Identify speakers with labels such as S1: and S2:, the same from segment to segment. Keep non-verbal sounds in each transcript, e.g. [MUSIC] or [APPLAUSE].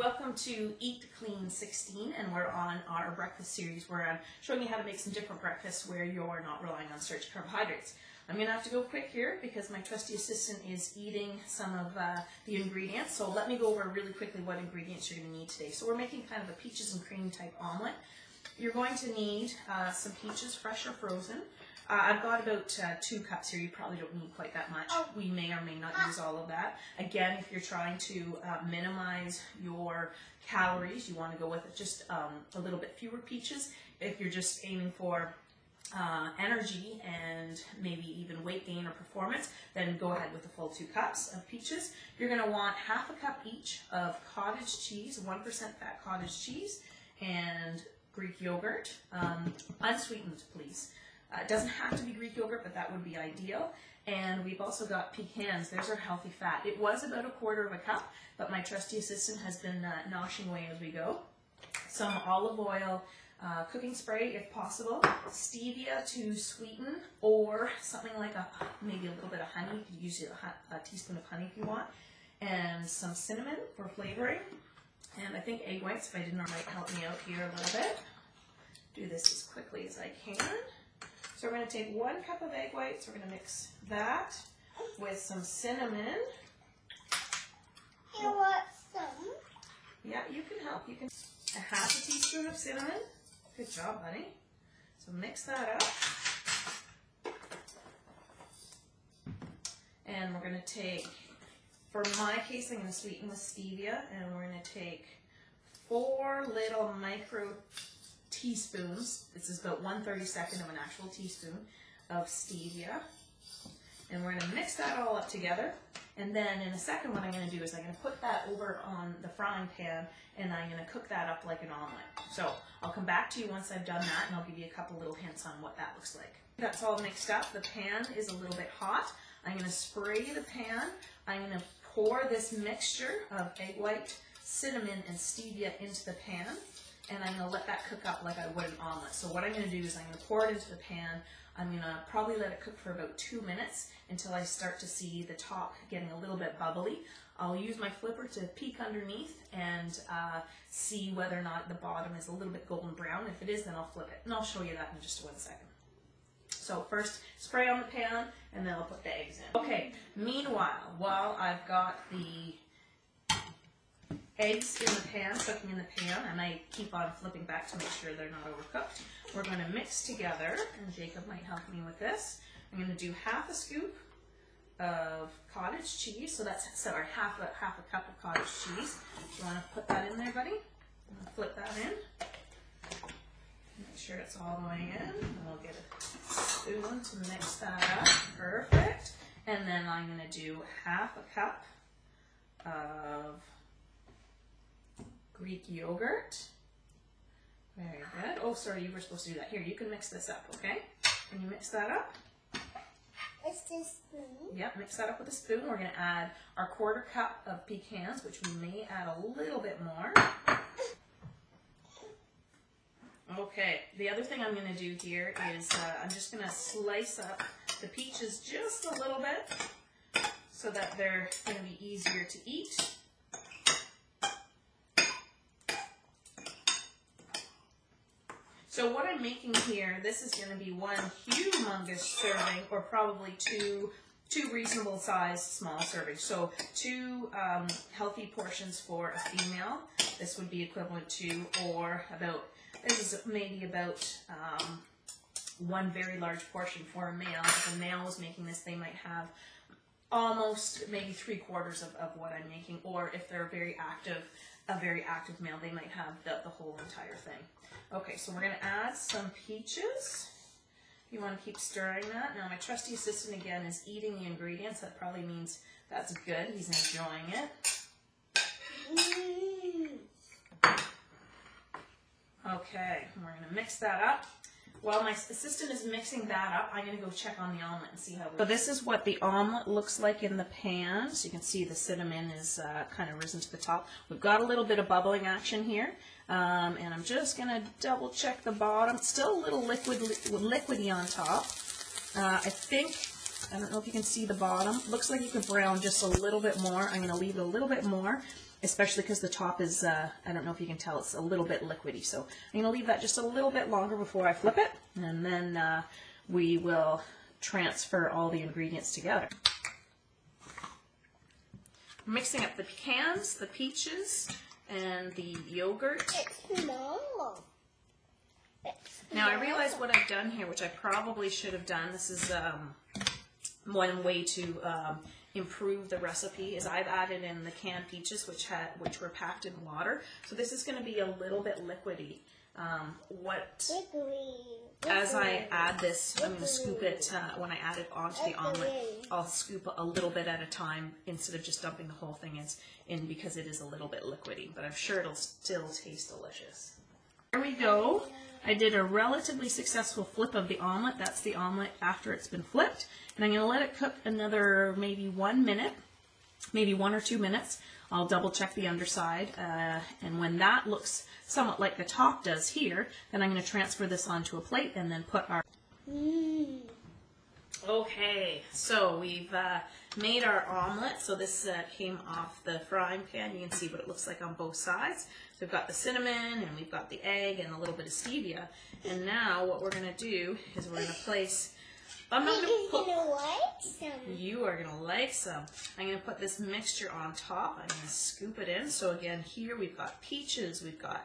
S1: Welcome to Eat Clean 16, and we're on our breakfast series where I'm showing you how to make some different breakfasts where you're not relying on starch carbohydrates. I'm going to have to go quick here because my trusty assistant is eating some of uh, the ingredients, so let me go over really quickly what ingredients you're going to need today. So we're making kind of a peaches and cream type omelet. You're going to need uh, some peaches, fresh or frozen. Uh, I've got about uh, two cups here. You probably don't need quite that much. We may or may not use all of that. Again, if you're trying to uh, minimize your calories, you want to go with just um, a little bit fewer peaches. If you're just aiming for uh, energy and maybe even weight gain or performance, then go ahead with the full two cups of peaches. You're going to want half a cup each of cottage cheese, 1% fat cottage cheese, and Greek yogurt, um, unsweetened, please. Uh, it doesn't have to be Greek yogurt, but that would be ideal. And we've also got pecans. There's our healthy fat. It was about a quarter of a cup, but my trusty assistant has been uh, noshing away as we go. Some olive oil, uh, cooking spray if possible, stevia to sweeten, or something like a maybe a little bit of honey. You could use a, a teaspoon of honey if you want, and some cinnamon for flavoring. And I think egg whites, if I didn't, might help me out here a little bit. Do this as quickly as I can. So we're going to take one cup of egg whites, we're going to mix that with some cinnamon.
S2: You want some?
S1: Yeah, you can help. You can a half a teaspoon of cinnamon. Good job, buddy. So mix that up. And we're going to take, for my case, I'm going to sweeten with stevia, and we're going to take four little micro teaspoons, this is about 1 32nd of an actual teaspoon of stevia. And we're going to mix that all up together. And then in a second, what I'm going to do is I'm going to put that over on the frying pan and I'm going to cook that up like an omelet. So I'll come back to you once I've done that and I'll give you a couple little hints on what that looks like. That's all mixed up. The pan is a little bit hot. I'm going to spray the pan. I'm going to pour this mixture of egg white, cinnamon, and stevia into the pan and I'm going to let that cook up like I would an omelet. So what I'm going to do is I'm going to pour it into the pan. I'm going to probably let it cook for about two minutes until I start to see the top getting a little bit bubbly. I'll use my flipper to peek underneath and uh, see whether or not the bottom is a little bit golden brown. If it is, then I'll flip it. And I'll show you that in just one second. So first, spray on the pan, and then I'll put the eggs in. Okay, meanwhile, while I've got the eggs in the pan, cooking in the pan, and I keep on flipping back to make sure they're not overcooked. We're going to mix together, and Jacob might help me with this. I'm going to do half a scoop of cottage cheese, so that's so our half a half a cup of cottage cheese. You want to put that in there, buddy? Flip that in. Make sure it's all going in. And we'll get a spoon to mix that up. Perfect. And then I'm going to do half a cup of Greek yogurt. Very good. Oh, sorry, you were supposed to do that. Here, you can mix this up, okay? Can you mix that up?
S2: It's this spoon.
S1: Yep, mix that up with a spoon. We're going to add our quarter cup of pecans, which we may add a little bit more. Okay, the other thing I'm going to do here is uh, I'm just going to slice up the peaches just a little bit so that they're going to be easier to eat. So what I'm making here, this is going to be one humongous serving, or probably two two reasonable sized small servings. So two um, healthy portions for a female. This would be equivalent to, or about, this is maybe about um, one very large portion for a male. If a male was making this, they might have almost maybe three quarters of, of what I'm making, or if they're very active, a very active male, they might have the, the whole entire thing. Okay, so we're going to add some peaches. You want to keep stirring that. Now my trusty assistant again is eating the ingredients. That probably means that's good. He's enjoying it. Okay, we're going to mix that up. While my assistant is mixing that up, I'm going to go check on the omelet and see how. So this is what the omelet looks like in the pan. So you can see the cinnamon is uh, kind of risen to the top. We've got a little bit of bubbling action here. Um, and I'm just going to double check the bottom. Still a little liquid, liquidy on top. Uh, I think I don't know if you can see the bottom. Looks like you could brown just a little bit more. I'm going to leave it a little bit more, especially because the top is, uh, I don't know if you can tell, it's a little bit liquidy. So I'm going to leave that just a little bit longer before I flip it. And then uh, we will transfer all the ingredients together. Mixing up the pecans, the peaches, and the yogurt.
S2: It's. It's
S1: Now I realize what I've done here, which I probably should have done. This is um, one way to um, improve the recipe. Is I've added in the canned peaches, which had which were packed in water. So this is going to be a little bit liquidy. Um, what
S2: Wiggly.
S1: as I add this, I'm going to scoop it uh, when I add it onto the omelet. I'll scoop a little bit at a time instead of just dumping the whole thing in, in because it is a little bit liquidy. But I'm sure it'll still taste delicious. There we go. I did a relatively successful flip of the omelet. That's the omelet after it's been flipped. And I'm going to let it cook another maybe one minute, maybe one or two minutes. I'll double check the underside. Uh, and when that looks somewhat like the top does here, then I'm going to transfer this onto a plate and then put our
S2: Mm.
S1: Okay, so we've uh, made our omelet. So this uh, came off the frying pan. You can see what it looks like on both sides. So we've got the cinnamon and we've got the egg and a little bit of stevia. And now what we're gonna do is we're gonna place. I'm not gonna
S2: He's
S1: put.
S2: gonna like some.
S1: You are gonna like some. I'm gonna put this mixture on top. I'm gonna scoop it in. So again, here we've got peaches, we've got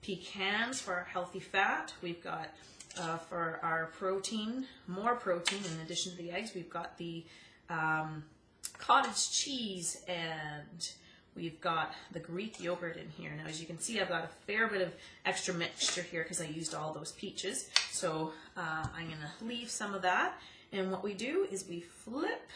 S1: pecans for our healthy fat, we've got uh, for our protein, more protein in addition to the eggs. We've got the um, cottage cheese and we've got the Greek yogurt in here. Now, as you can see, I've got a fair bit of extra mixture here because I used all those peaches. So uh, I'm going to leave some of that. And what we do is we flip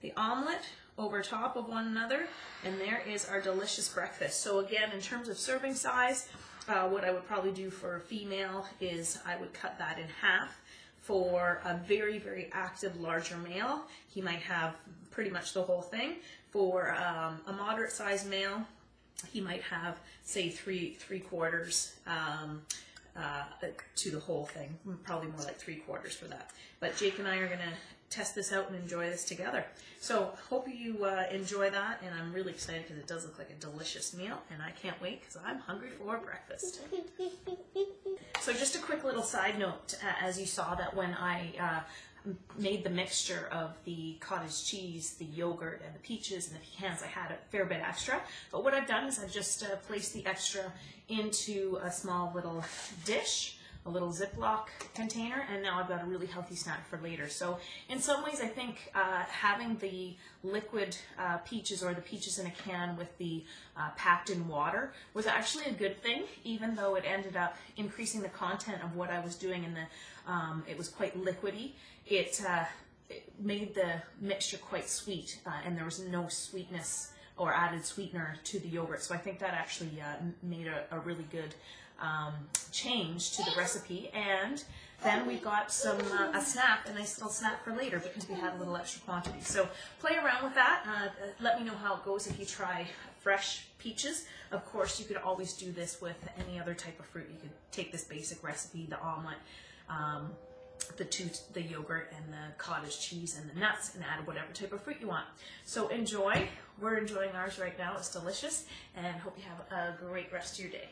S1: the omelet over top of one another, and there is our delicious breakfast. So again, in terms of serving size, uh, what I would probably do for a female is I would cut that in half. For a very, very active larger male, he might have pretty much the whole thing. For um, a moderate sized male, he might have say three three quarters um, uh, to the whole thing probably more like three quarters for that but jake and i are going to test this out and enjoy this together so hope you uh, enjoy that and i'm really excited because it does look like a delicious meal and i can't wait because i'm hungry for breakfast [LAUGHS] so just a quick little side note, uh, as you saw that when I uh, made the mixture of the cottage cheese, the yogurt, and the peaches and the pecans, I had a fair bit extra. But what I've done is I've just uh, placed the extra into a small little dish, a little Ziploc container, and now I've got a really healthy snack for later. So in some ways, I think uh, having the liquid uh, peaches or the peaches in a can with the uh, packed in water was actually a good thing, even though it ended up increasing the content of what I was doing and the um, it was quite liquidy. It, uh, it made the mixture quite sweet, uh, and there was no sweetness or added sweetener to the yogurt. So I think that actually uh, made a, a really good um, change to the recipe. And then we got some uh, a snack, a nice little snack for later because we had a little extra quantity. So play around with that. Uh, let me know how it goes if you try fresh peaches. Of course, you could always do this with any other type of fruit. You could take this basic recipe, the omelet. Um, the two, the yogurt and the cottage cheese and the nuts and add whatever type of fruit you want. So enjoy. We're enjoying ours right now. It's delicious and hope you have a great rest of your day.